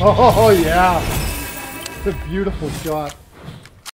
Oh, yeah. It's a beautiful shot.